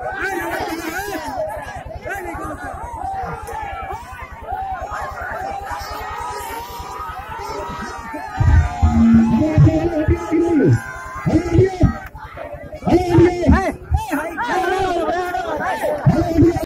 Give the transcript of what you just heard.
Hey, hey.